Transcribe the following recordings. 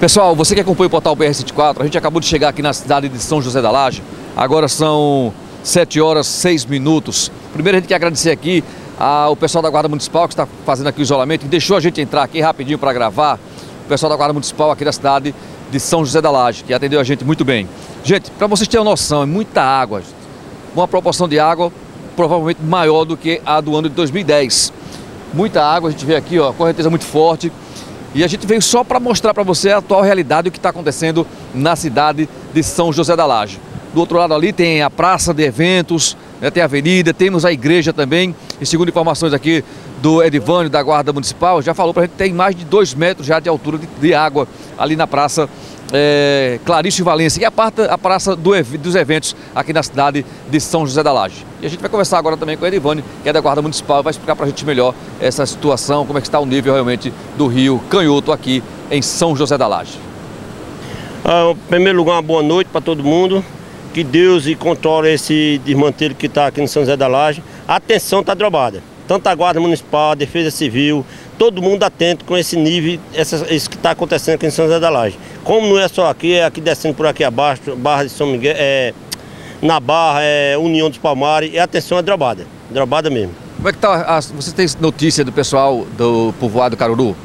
Pessoal, você que acompanha o portal BR-24, a gente acabou de chegar aqui na cidade de São José da Laje. Agora são 7 horas 6 minutos. Primeiro a gente quer agradecer aqui ao pessoal da Guarda Municipal que está fazendo aqui o isolamento e deixou a gente entrar aqui rapidinho para gravar. O pessoal da Guarda Municipal aqui da cidade de São José da Laje, que atendeu a gente muito bem. Gente, para vocês terem uma noção, é muita água. Uma proporção de água provavelmente maior do que a do ano de 2010. Muita água, a gente vê aqui, ó, correnteza muito forte. E a gente veio só para mostrar para você a atual realidade do que está acontecendo na cidade de São José da Laje. Do outro lado ali tem a praça de eventos, né, tem a avenida, temos a igreja também. E segundo informações aqui do Edivânio, da Guarda Municipal, já falou para a gente que tem mais de dois metros já de altura de, de água ali na praça é, Clarício Valência, que é a, parte, a praça do, dos eventos aqui na cidade de São José da Laje. E a gente vai conversar agora também com a Edivane, que é da Guarda Municipal, vai explicar para a gente melhor essa situação, como é que está o nível realmente do rio Canhoto aqui em São José da Laje. Ah, em primeiro lugar, uma boa noite para todo mundo. Que Deus e controle esse desmantelho que está aqui no São José da Laje. A atenção está drobada. Tanto a Guarda Municipal, a Defesa Civil, todo mundo atento com esse nível, essa, isso que está acontecendo aqui em São José da Laje. Como não é só aqui, é aqui descendo por aqui abaixo, Barra de São Miguel, é, na Barra, é União dos Palmares, e atenção é drobada, drobada mesmo. Como é que tá, você tem notícia do pessoal do povoado Caruru?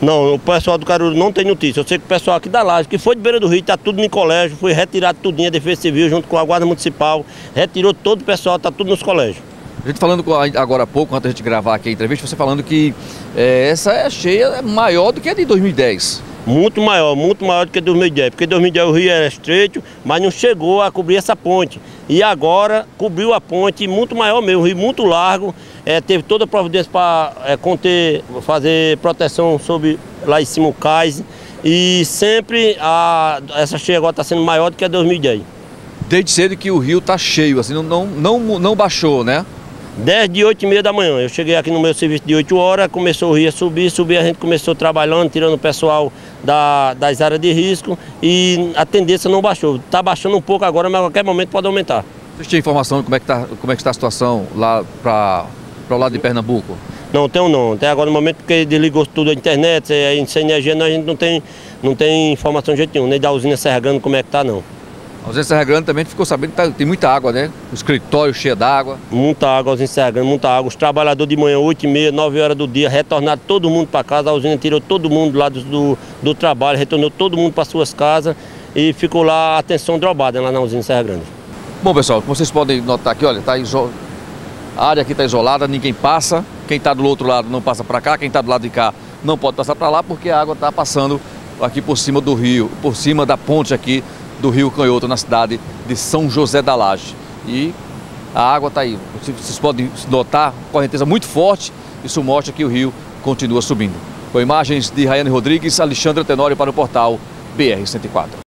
Não, o pessoal do Caruru não tem notícia. Eu sei que o pessoal aqui da Laje, que foi de Beira do Rio, está tudo no colégio, foi retirado tudinho a Defesa Civil junto com a Guarda Municipal, retirou todo o pessoal, está tudo nos colégios. A gente falando agora há pouco, antes de gravar aqui a entrevista, você falando que é, essa é cheia é maior do que a de 2010. Muito maior, muito maior do que 2010, porque 2010 o rio era estreito, mas não chegou a cobrir essa ponte. E agora cobriu a ponte muito maior mesmo, o rio muito largo, é, teve toda a providência para é, conter, fazer proteção sobre lá em cima o cais. E sempre a, essa cheia agora está sendo maior do que a 2010. Desde cedo que o rio está cheio, assim, não, não, não, não baixou, né? 10 de 8 e meia da manhã. Eu cheguei aqui no meu serviço de 8 horas, começou o rio a subir, subir, a gente começou trabalhando, tirando o pessoal da, das áreas de risco e a tendência não baixou. Está baixando um pouco agora, mas a qualquer momento pode aumentar. Você tinha informação de como é que está é está a situação lá para o lado de Pernambuco? Não, tenho não. Até agora no momento porque desligou tudo a internet, sem energia a gente não tem, não tem informação de jeito nenhum, nem da usina Serra Grande como é que está não. A usina Serra Grande também ficou sabendo que tá, tem muita água, né? O escritório cheio d'água. Muita água, a usina Serra Grande, muita água. Os trabalhadores de manhã, 8 e meia, 9 horas do dia, retornaram todo mundo para casa. A usina tirou todo mundo lá do, do, do trabalho, retornou todo mundo para suas casas e ficou lá a atenção drobada lá na usina Serra Grande. Bom, pessoal, como vocês podem notar aqui, olha, tá iso... a área aqui está isolada, ninguém passa. Quem está do outro lado não passa para cá, quem está do lado de cá não pode passar para lá porque a água está passando aqui por cima do rio, por cima da ponte aqui do Rio Canhoto, na cidade de São José da Laje. E a água está aí. Vocês podem notar, correnteza muito forte. Isso mostra que o rio continua subindo. Com imagens de Rayane Rodrigues, Alexandre Tenório para o portal BR-104.